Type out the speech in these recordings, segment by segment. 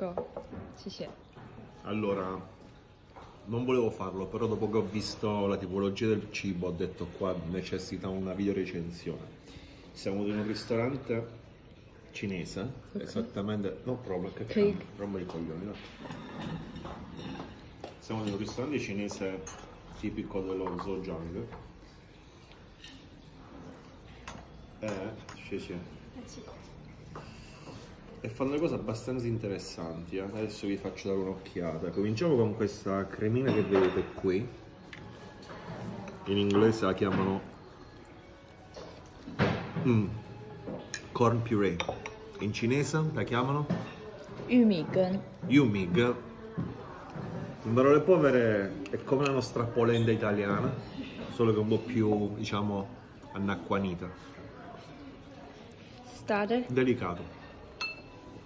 Go. 谢谢。Allora, non volevo farlo, però dopo che ho visto la tipologia del cibo ho detto qua necessita una video recensione. Siamo in un ristorante cinese, esattamente, no problem, che Cake. fanno? Rompe i coglioni, no? Siamo in un ristorante cinese tipico dello Zhejiang. E, sì, sì e fanno cose abbastanza interessanti. Eh? Adesso vi faccio dare un'occhiata. Cominciamo con questa cremina che vedete qui. In inglese la chiamano mm. corn puree. In cinese la chiamano Yumig. Yumig. In parole povere è come la nostra polenta italiana, solo che un po' più, diciamo, anacquanita. State? Delicato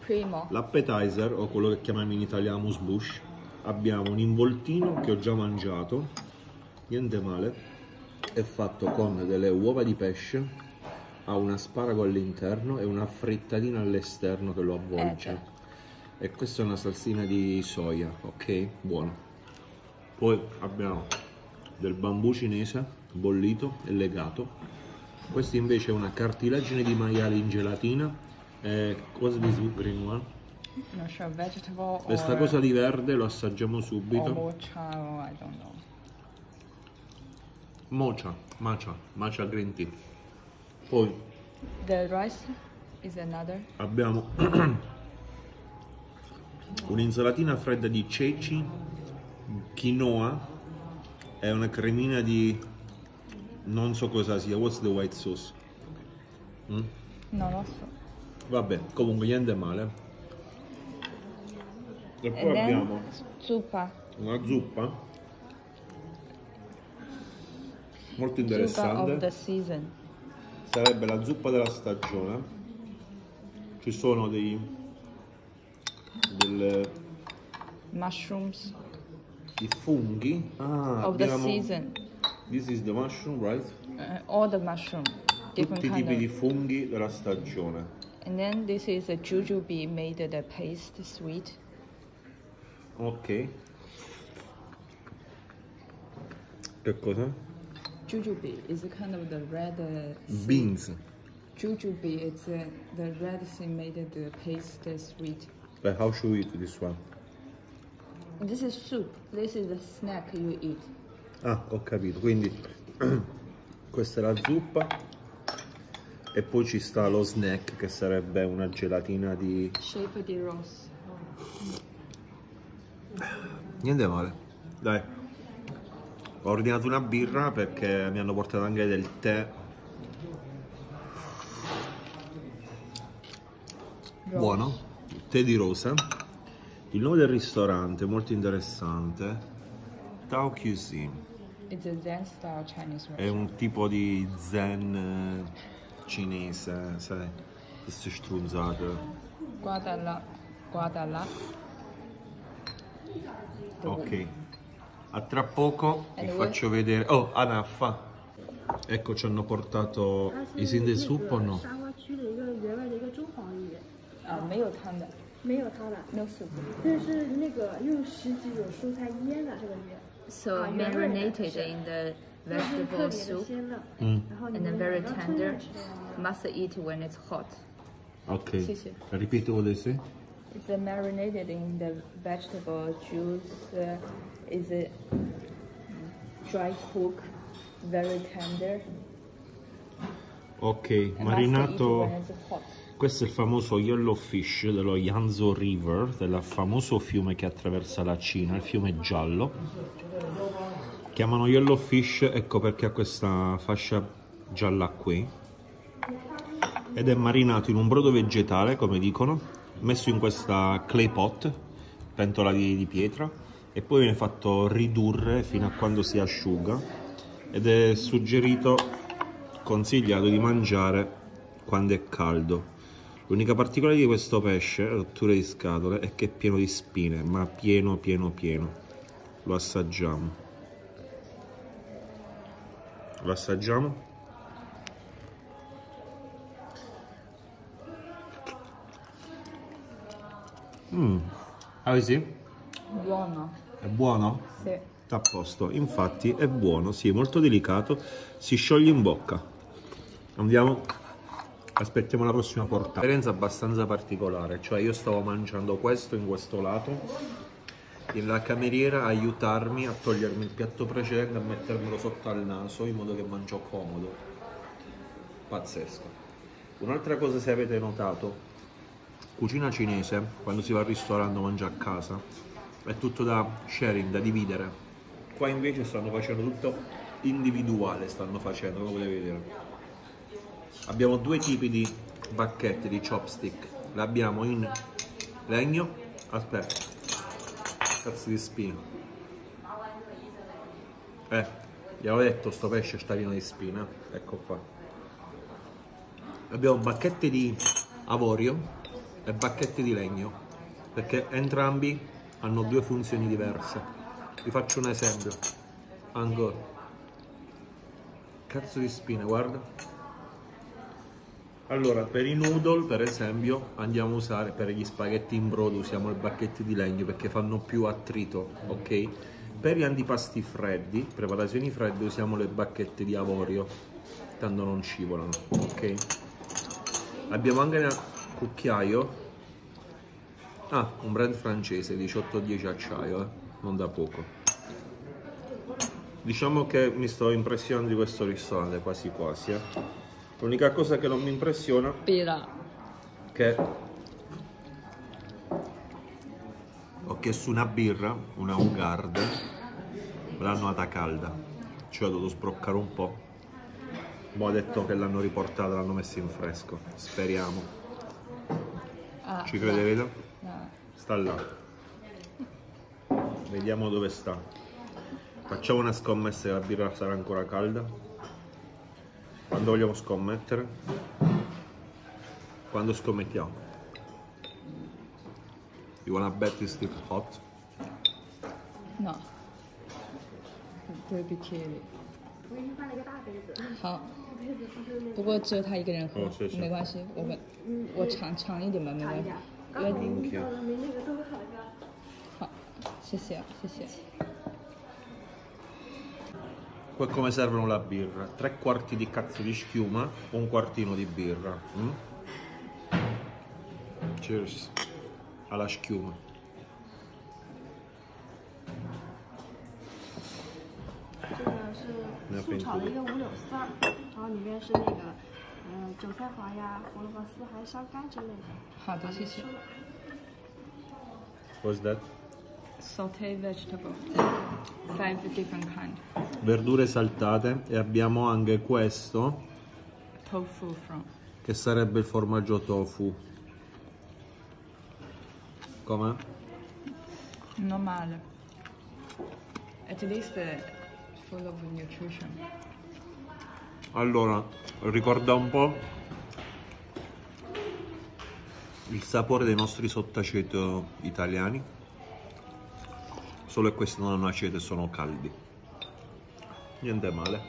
primo L'appetizer, o quello che chiamiamo in italiano musbush, abbiamo un involtino che ho già mangiato, niente male, è fatto con delle uova di pesce, ha un asparago all'interno e una frittatina all'esterno che lo avvolge. Eh, E questa è una salsina di soia, ok? Buono. Poi abbiamo del bambù cinese bollito e legato. Questa invece è una cartilagine di maiale in gelatina. E cosa di su green one? not sure vegetable Questa cosa di verde lo assaggiamo subito. mocha or I don't know. Mocha, matcha, matcha green tea. Poi The rice is another. abbiamo un'insalatina fredda di ceci, quinoa e una cremina di non so cosa sia. What's the white sauce? Mm? Non lo so. Vabbè, comunque niente male. E poi And abbiamo zuppa. una zuppa molto Zuppa of interessante. the season. sarebbe la zuppa della stagione. Ci sono dei delle, Mushrooms i funghi. Ah, of the abbiamo- season. This is the mushroom, right? Uh, all the mushroom. Tutti i tipi di funghi della stagione. And then this is a jujube made the paste sweet. Ok. Che cosa? Jujube is kind of the red uh. Beans. Jujube is uh, the red thing made the paste sweet. But how should we eat this one? This is soup. This is the snack you eat. Ah, ho capito. Quindi questa è la zuppa e poi ci sta lo snack che sarebbe una gelatina di Shape di rose. Niente male. Dai. Ho ordinato una birra perché mi hanno portato anche del tè. Buono. Tè di rosa. Il nome del ristorante è molto interessante. Tao Cuisine. It's a Zen style Chinese È un tipo di zen eh, cinese, sai? Queste strunzate. Guarda là. Guarda là. Ok. A tra poco vi And faccio vedere. Oh, Anaffa. Ecco, ci hanno portato i sin del soup o no? 沙锅区的一个原味的一个中黄鱼，啊，没有汤的没有汤的， ，no soup. 这是那个用十几种蔬菜腌的这个鱼， So Ah, yeah, right. marinated in the 这是特 vegetable soup mm. and then very tender. Must eat when it's hot. Okay. Repeat what they say. It's uh, marinated in the vegetable juice. Uh, is a dry cook, very tender. Ok, marinato. Questo è il famoso yellow fish dello Yanzo River, del famoso fiume che attraversa la Cina, il fiume giallo Chiamano Yellow Fish, ecco perché ha questa fascia gialla qui. Ed è marinato in un brodo vegetale, come dicono, messo in questa clay pot, pentola di, di pietra, e poi viene fatto ridurre fino a quando si asciuga. Ed è suggerito, consigliato di mangiare quando è caldo. L'unica particolarità di questo pesce, rottura di scatole, è che è pieno di spine, ma pieno, pieno, pieno. Lo assaggiamo. Lo assaggiamo? Mm. Ah sì? Buono. È buono? Sì. Sta a posto. Infatti è buono, sì, molto delicato, si scioglie in bocca. Andiamo, aspettiamo la prossima portata. Esperienza abbastanza particolare, cioè io stavo mangiando questo in questo lato la cameriera a aiutarmi a togliermi il piatto precedente e a mettermelo sotto al naso in modo che mangio comodo. Pazzesco. Un'altra cosa se avete notato, cucina cinese, quando si va al ristorante o mangia a casa, è tutto da sharing, da dividere. Qua invece stanno facendo tutto individuale, stanno facendo, come potete vedere. Abbiamo due tipi di bacchette di chopstick. L'abbiamo in legno, aspetta, cazzo di spina. Eh, gli avevo detto sto pesce sta pieno di spina, ecco qua. Abbiamo bacchette di avorio e bacchette di legno, perché entrambi hanno due funzioni diverse. Vi faccio un esempio. Ancora. Cazzo di spine, guarda. Allora, per i noodle, per esempio, andiamo a usare, per gli spaghetti in brodo, usiamo le bacchette di legno perché fanno più attrito, ok? Per gli antipasti freddi, preparazioni fredde, usiamo le bacchette di avorio, tanto non scivolano, ok? Abbiamo anche un cucchiaio, ah, un brand francese, 1810 acciaio, eh? non da poco. Diciamo che mi sto impressionando di questo ristorante, quasi quasi, eh? L'unica cosa che non mi impressiona Birra. che ho chiesto una birra, una Ungard, me l'hanno data calda, cioè ho dovuto sbroccare un po'. Ma ho detto che l'hanno riportata, l'hanno messa in fresco, speriamo. Ah, Ci crederete? no. Sta là. Vediamo dove sta. Facciamo una scommessa che la birra sarà ancora calda. Quando vogliamo scommettere? Quando scommettiamo? You wanna bet it's still hot? No. 对不起。我给你换了个大杯子，好，不过只有他一个人喝，哦谢谢没关系，我们嗯我尝尝一点吧，没关系因为刚好你到了没那个多好像。好，谢谢谢谢。Poi come servono la birra? Tre quarti di cazzo di schiuma, un quartino di birra. mm? Cheers alla schiuma. 这个是素炒的一个五柳丝儿，然后里面是那个，呃，韭菜花呀、胡萝卜丝还有香干之类的。好的，谢谢。 What's that? Sauté vegetable, five different kind. Verdure saltate e abbiamo anche questo Tofu from. che sarebbe il formaggio tofu. Come? Normale. At least uh, full of nutrition. Allora, ricorda un po' il sapore dei nostri sottaceto italiani, solo che questi non hanno aceto e sono caldi. Niente male.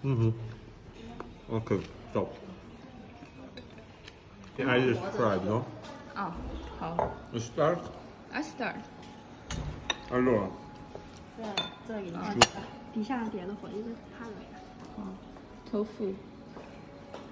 Mhm. Ok, top. I describe, no? 啊，好 You start? ，I start。 Allora, 对，这里面底下点了火一个看了呀， tofu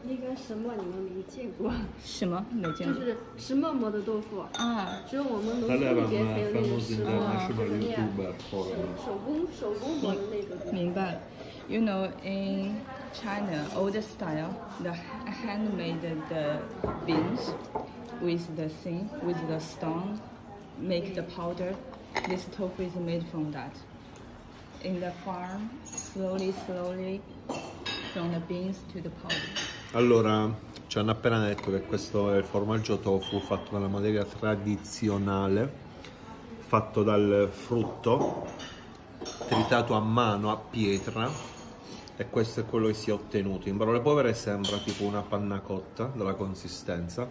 那个石磨你们没见过，什么没见过就是石磨磨的豆腐，啊？只有我们农 quella 村 era 里边才 una 有那种 famosa 石磨， international 就是那样 youtuber 手 foreigner. 手工手工磨的那种。明白了。You know, in China, old style, the handmade the beans with the thing, with the stone, make the powder. This tofu is made from that. In the farm, slowly, slowly, from the beans to the powder. Allora, ci hanno appena detto che questo è il formaggio tofu fatto dalla materia tradizionale, fatto dal frutto, tritato a mano a pietra e questo è quello che si è ottenuto. In parole povere sembra tipo una panna cotta dalla consistenza.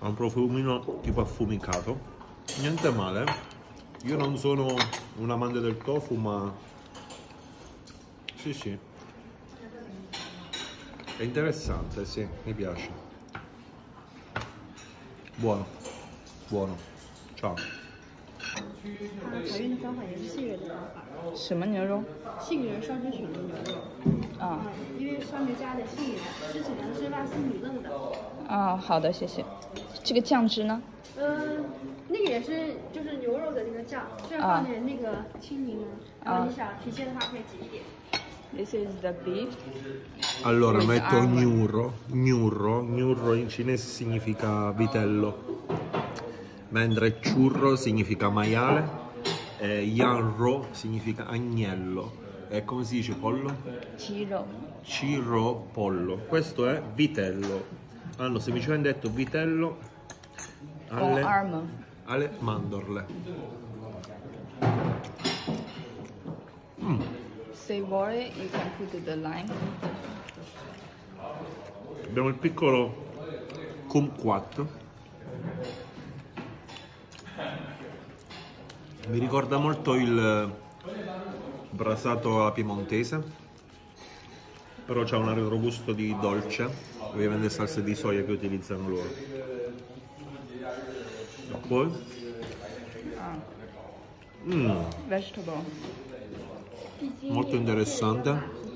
Ha un profumino tipo affumicato. Niente male. Io non sono un amante del tofu, ma sì, sì. È interessante, sì, mi piace. Buono, buono. Ciao. 它怀孕的方法也是杏仁的方法，什么牛肉？杏仁双汁水的牛肉。啊嗯，因为上面加的杏仁，吃起来是辣丝米愣的。啊，好的，谢谢。这个酱汁呢？嗯，那个也是就是牛肉的那个酱，这样放点那个青柠啊，然后你想提鲜的话可以挤一点。This is the beef. Allora With metto almond. gnurro, gnurro, gnurro in cinese significa vitello, mentre churro significa maiale e yanro significa agnello. E come si dice pollo? 鸡肉。Ciro pollo. Questo è vitello. Hanno semplicemente detto vitello alle, alle mandorle. Savory, you can put the lime. Abbiamo il piccolo kumquat. Mi ricorda molto il brasato alla piemontese, però c'ha un retrogusto di dolce, ovviamente salsa di soia che utilizzano loro. E poi? Mm, Vegetable molto interessante.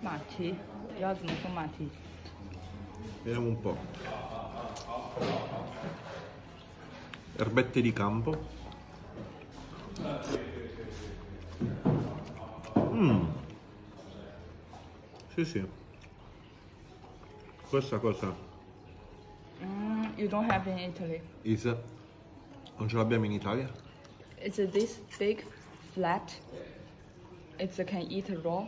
Matti, io con Matti. Vediamo un po' erbette di campo. Mm. sì sì. Questa cosa mm, you don't have in Italy. is non ce l'abbiamo in Italia? Is this big? Flat. It's can eat raw.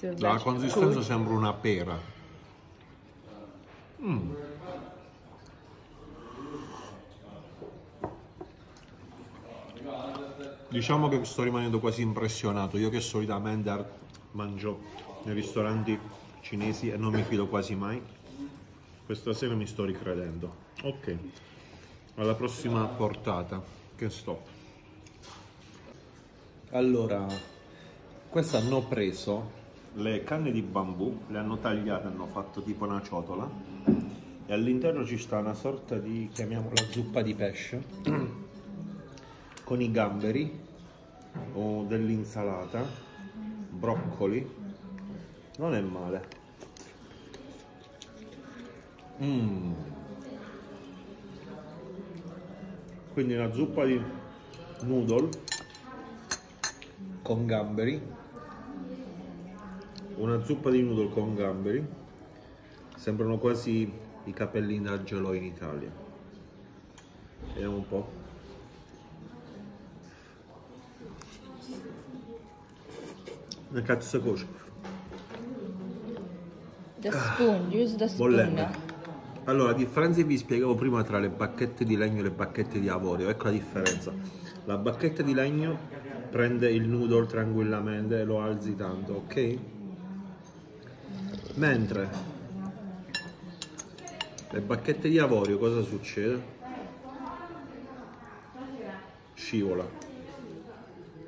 A La consistenza food. sembra una pera. Mm. Diciamo che sto rimanendo quasi impressionato. Io che solitamente mangio nei ristoranti cinesi e non mi fido quasi mai. Questa sera mi sto ricredendo. Ok, alla prossima portata. Che stop. Allora, queste hanno preso le canne di bambù, le hanno tagliate, hanno fatto tipo una ciotola e all'interno ci sta una sorta di, chiamiamola zuppa di pesce, con i gamberi o dell'insalata, broccoli, non è male. Mm. Quindi una zuppa di noodle con gamberi. Una zuppa di noodle con gamberi. Sembrano quasi i capelli da gelò in Italia. Vediamo un po' una cazzo coce The spoon. Use the spoon. bollente. Allora la differenza che vi spiegavo prima tra le bacchette di legno e le bacchette di avorio ecco la differenza. La bacchetta di legno prende il noodle tranquillamente e lo alzi tanto ok mentre le bacchette di avorio cosa succede? scivola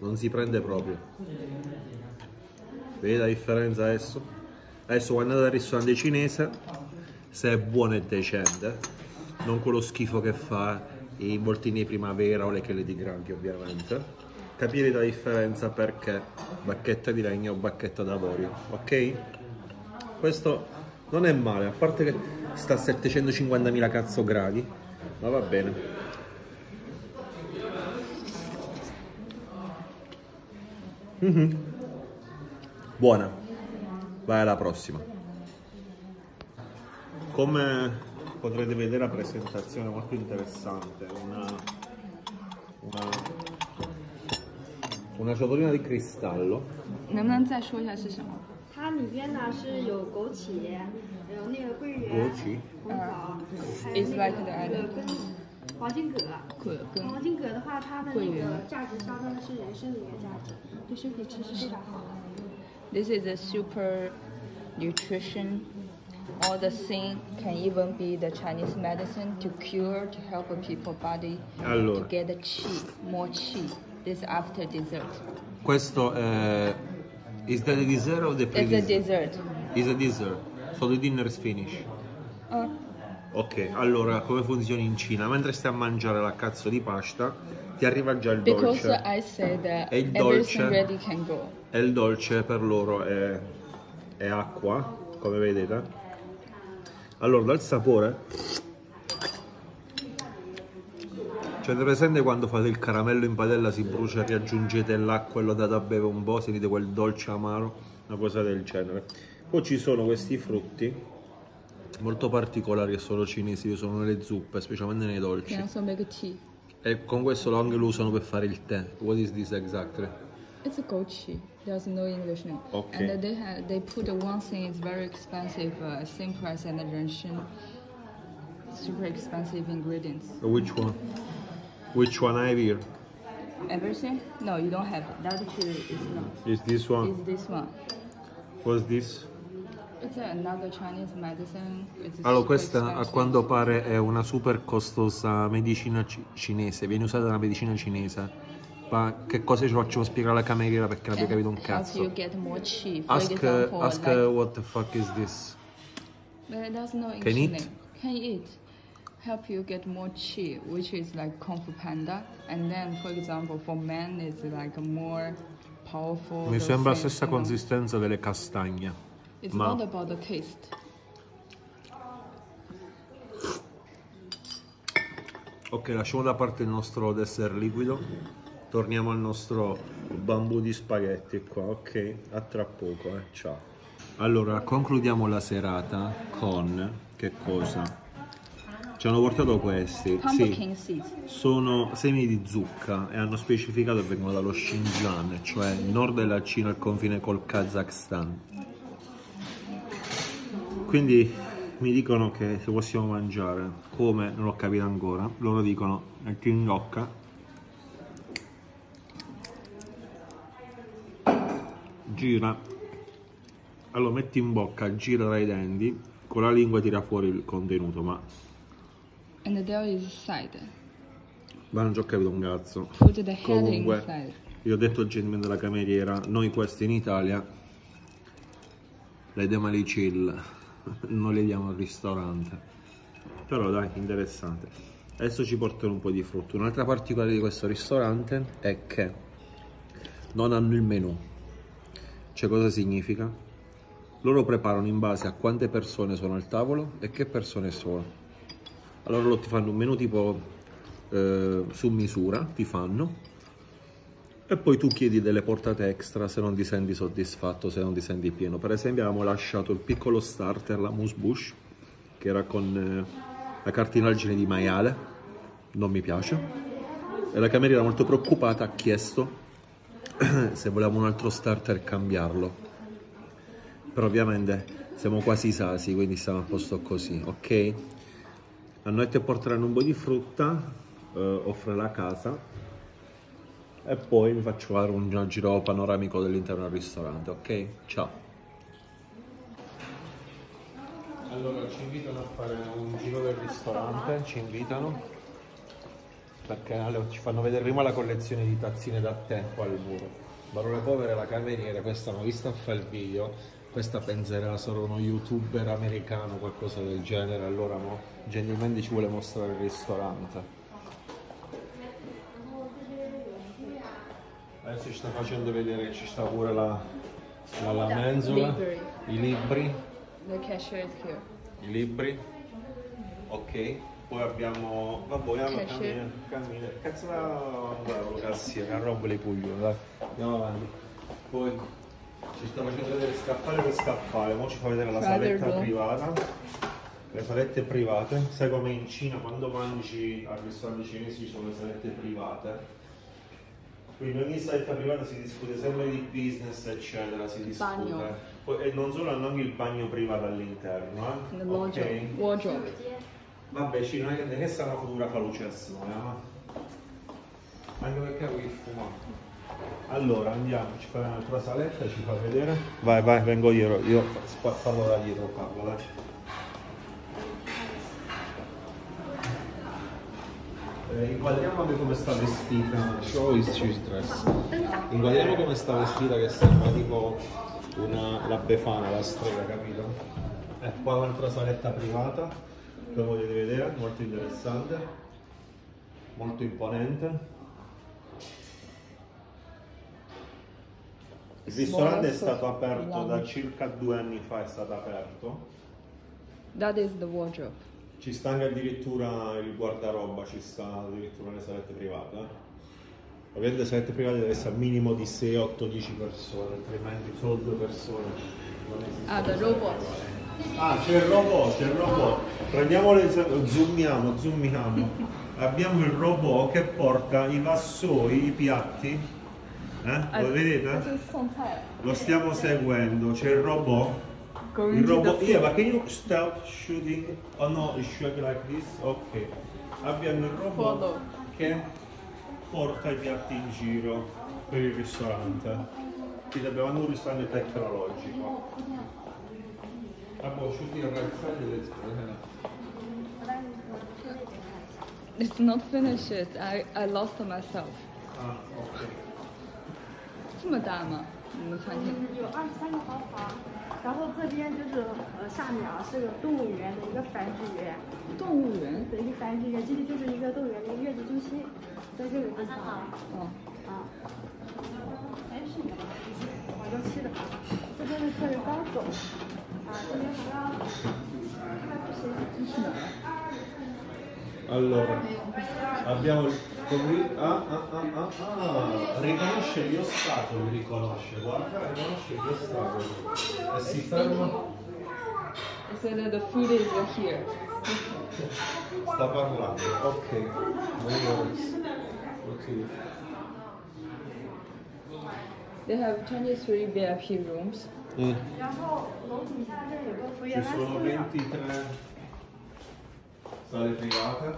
non si prende proprio vedi la differenza adesso? adesso quando andate al ristorante cinese se è buono e decente non quello schifo che fa i voltini primavera o le chele di granchio ovviamente capire la differenza perché bacchetta di legno o bacchetta d'avorio ok? questo non è male a parte che sta a 750.000 cazzo gradi ma va bene Mhm. buona vai alla prossima come potrete vedere la presentazione è molto interessante una una una ciotolina di cristallo 能不能再说一下是什么？它里边呢是有枸杞，有那个桂圆、枸杞红枣，还有那个跟黄金葛。黄金葛的话，它的那个价值相当的是人参的一个价值，对身体吃是非常好的。This is a super nutrition. All the thing can even be the Chinese medicine to cure, to help people body to get the chi, more chi. This after dessert. questo è is that the dessert or the It's a pre-dessert? dessert. is a dessert so the dinner is finished Uh, Ok, allora come funziona in Cina? Mentre stai a mangiare la cazzo di pasta, ti arriva già il because dolce. I said that E il dolce? ready can go. E il dolce per loro è, è acqua, come vedete. Allora, dal sapore... Cioè, avete presente quando fate il caramello in padella, si brucia, riaggiungete l'acqua e lo date a bere un po', sentite quel dolce amaro, una cosa del genere. Poi ci sono questi frutti molto particolari che sono cinesi, che sono nelle zuppe, specialmente nei dolci. E con questo anche lo usano per fare il tè. What is this exactly? It's a gochi. There's no English name. Okay. And they have they put one thing is very expensive, uh, same price and Renshin. Super expensive ingredients. Which one? Which one I have here? Everything? No, you don't have it. That tea is not. Is this one? It's this one. What's this? It's another Chinese medicine. It's Allora, questa a quanto pare è una super costosa medicina ci- cinese, viene usata nella medicina cinese. Ma che cosa ci facciamo spiegare alla cameriera perché non abbia And capito un cazzo? Ask, example, ask like, what the fuck is this? But there's no English Can eat? Can eat. Help you get more chi, which is like Kung Fu Panda. And then, for example, for men, it's like more powerful. Mi sembra la stessa you know. consistenza delle castagne. It's ma- not about the taste. Ok, lasciamo da parte il nostro dessert liquido. Torniamo al nostro bambù di spaghetti qua, ok? A tra poco, eh. Ciao. Allora, concludiamo la serata con che cosa? Ci hanno portato questi. Pumpkin Sì, sono semi di zucca e hanno specificato che vengono dallo Xinjiang, cioè il nord della Cina al confine col Kazakhstan. Quindi mi dicono che se possiamo mangiare, come non l'ho capito ancora, loro dicono metti in bocca, gira, allora metti in bocca, gira tra i denti, con la lingua tira fuori il contenuto, ma, And there is side. ma non ci ho capito un cazzo. Put the Comunque, inside. io ho detto al gentleman della cameriera, noi questi in Italia le diamo alle chill, non le diamo al ristorante. Però dai, interessante. Adesso ci portano un po' di frutto. Un'altra particolarità di questo ristorante è che non hanno il menù. Cioè cosa significa? Loro preparano in base a quante persone sono al tavolo e che persone sono. Allora loro ti fanno un menù tipo eh, su misura, ti fanno, e poi tu chiedi delle portate extra se non ti senti soddisfatto, se non ti senti pieno. Per esempio abbiamo lasciato il piccolo starter, la mousse bush, che era con eh, la cartinaggine di maiale, non mi piace. E la cameriera molto preoccupata ha chiesto se volevamo un altro starter cambiarlo. Però ovviamente siamo quasi sasi, quindi stiamo a posto così, ok? A noi ti porteranno un po' di frutta, eh, offre la casa e poi vi faccio fare un giro panoramico dell'interno del ristorante, ok? Ciao! Allora ci invitano a fare un giro del ristorante, ci invitano perché ci fanno vedere prima la collezione di tazzine da qua al muro. Barone povere la cameriera, questa hanno visto a fare il video, questa penserà sarà uno youtuber americano, qualcosa del genere, allora mo, gentilmente ci vuole mostrare il ristorante. Adesso ci sta facendo vedere che ci sta pure la, la, la mensola, i libri, i libri, ok. Poi abbiamo, vabbè, vogliamo Cashier. camminare, camminare. Cazzo la cassiera, rompe le coglioni, dai. Andiamo avanti. Poi ci sta facendo vedere scaffale per scaffale, ora ci fa vedere la saletta privata. Le salette private, sai come in Cina quando mangi al ristorante cinese ci sono le salette private. Quindi ogni saletta privata si discute sempre di business, eccetera, si discute. Poi, e non solo hanno anche il bagno privato all'interno, eh? The wardrobe. Ok. Wardrobe. Vabbè, ci non è che fotografia lucessa, no? eh? Anche perché vuoi fumare. Allora andiamo, ci fa un'altra saletta, ci fa vedere. Vai, vai, vengo io, io parlo da dietro, parlo, dai. Eh, inquadriamo anche come sta vestita. Show is choose dress. Inquadriamo come sta vestita che sembra tipo una, la befana, la strega, capito? E qua un'altra saletta privata, come potete vedere, molto interessante, molto imponente. Il ristorante è stato aperto da circa due anni fa, è stato aperto. That is the wardrobe. Ci sta anche addirittura il guardaroba, ci sta addirittura le salette private. Ovviamente le salette private deve essere al minimo di 6, 8, 10 persone, altrimenti solo due persone. Ah, the robot. Ah, c'è il robot, c'è il robot. Prendiamo le zoomiamo, zoomiamo. Abbiamo il robot che porta i vassoi, i piatti. Eh? Lo vedete? Lo stiamo seguendo, c'è il robot. Il robot, yeah, but can you stop shooting? Oh no, it's shooting like this? Ok. Abbiamo il robot Follow. che porta i piatti in giro per il ristorante. Quindi abbiamo un ristorante tecnologico. Abbiamo shooting right. It's not finished. I I lost myself. Ah, ok. 这么大吗？你们餐厅？有二十三个豪华，然后这边就是呃下面啊是个动物园的一个繁殖园，动物园。的一个繁殖园，这里就是一个动物园的一个月子中心，在这个地方哦，啊。哎，是你的吧？广州七的。这边的客人刚走，啊，这边还要看不行。这是哪儿？Allora, abbiamo scoprito... Ah, ah, ah, ah, ah, riconosce gli ostacoli, riconosce, guarda, riconosce gli ostacoli. E si ferma... So that the food is here. Sta parlando, ok. Ok. They have 23 VIP rooms. Mm. Ci sono 23 sale private.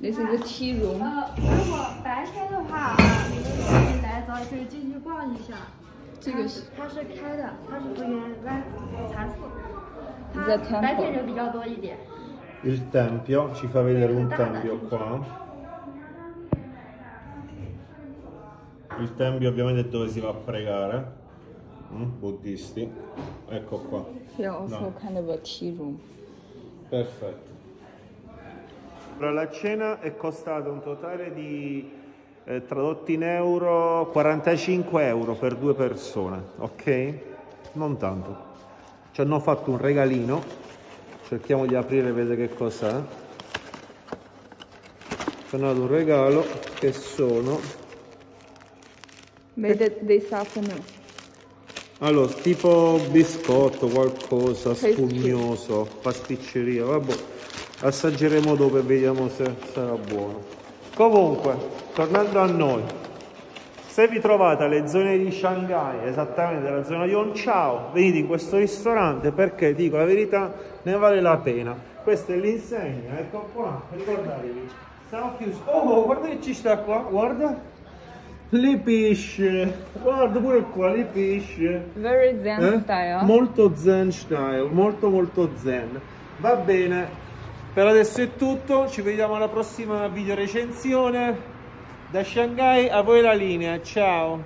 This is the tea room. 呃，如果白天的话啊，你们可以来，早也可以进去逛一下。这个是它是开的，它是福原湾禅寺，它 The temple 白天人比较多一点。 Il tempio, ci fa vedere un tempio qua. Il tempio ovviamente è dove si va a pregare, mm, buddisti. Ecco qua. here also No. kind of a tea room. Perfetto. Allora, la cena è costata un totale di, eh, tradotti in euro, 45 euro per due persone, ok? Non tanto. Ci hanno fatto un regalino, cerchiamo di aprire e vedere che cos'è. Ci hanno dato un regalo che sono it this afternoon. Allora, tipo biscotto, qualcosa spugnoso, pasticceria, vabbè, assaggeremo dopo e vediamo se sarà buono. Comunque, tornando a noi, se vi trovate alle zone di Shanghai, esattamente nella zona di Hongqiao, venite in questo ristorante perché, dico la verità, ne vale la pena. Questa è l'insegna, ecco qua, ricordatevi, siamo chiusi. Oh, guarda che ci sta qua, guarda. Le pesce, guarda pure qua, le pesce. Very zen Eh? style. Molto zen style, molto molto zen. Va bene, per adesso è tutto, ci vediamo alla prossima video recensione. Da Shanghai a voi la linea, ciao!